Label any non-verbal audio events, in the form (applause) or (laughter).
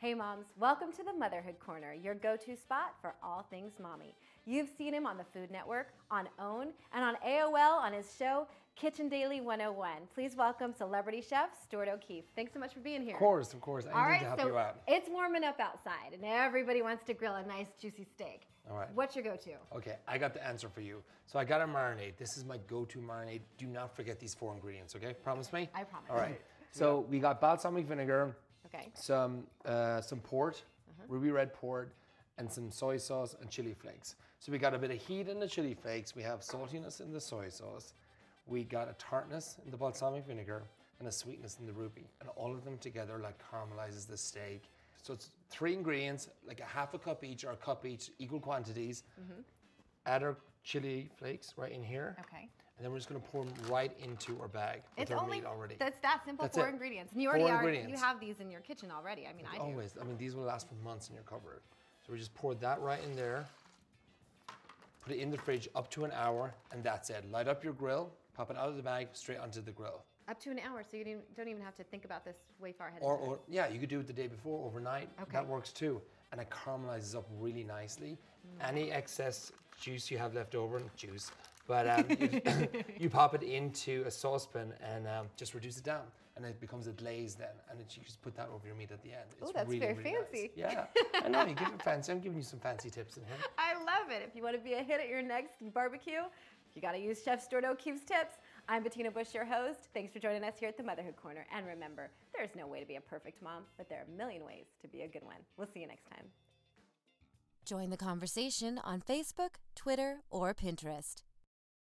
Hey moms, welcome to the Motherhood Corner, your go-to spot for all things mommy. You've seen him on the Food Network, on OWN, and on AOL on his show Kitchen Daily 101. Please welcome celebrity chef Stuart O'Keeffe. Thanks so much for being here. Of course, of course. I All need right, to help so you out. it's warming up outside, and everybody wants to grill a nice juicy steak. All right. What's your go-to? Okay, I got the answer for you. So I got a marinade. This is my go-to marinade. Do not forget these four ingredients, okay? Promise me? I promise. All right. So we got balsamic vinegar, Okay. some uh, some port, Uh-huh. ruby red port, and some soy sauce and chili flakes. So we got a bit of heat in the chili flakes. We have saltiness in the soy sauce. We got a tartness in the balsamic vinegar and a sweetness in the ruby. And all of them together like caramelizes the steak. So it's three ingredients, like a half a cup each or a cup each, equal quantities. Add our chili flakes right in here. Mm-hmm. Okay. And then we're just gonna pour them right into our bag with It's our only meat already. that's that simple. That's four it. ingredients. And you already Four are. ingredients. You have these in your kitchen already. I mean, I do. Always. I mean, these will last for months in your cupboard. So we just pour that right in there, put it in the fridge up to an hour, and that's it. Light up your grill, pop it out of the bag, straight onto the grill. Up to an hour, so you don't- don't even have to think about this way far ahead. Or, or yeah, you could do it the day before, overnight. Okay. That works too. And it caramelizes up really nicely. Mm. Any excess juice you have left over, juice, but um, (laughs) you, (coughs) you pop it into a saucepan and um, just reduce it down. And it becomes a glaze then. And it, you just put that over your meat at the end. It's that's really, very really nice. fancy. Yeah, I know, you give it fancy. I'm giving you some fancy tips in here. I love it. If you want to be a hit at your next barbecue, you got to use Chef Stuart O'Keeffe's tips. I'm Bettina Bush, your host. Thanks for joining us here at the Motherhood Corner. And remember, there's no way to be a perfect mom, but there are a million ways to be a good one. We'll see you next time. Join the conversation on Facebook, Twitter, or Pinterest.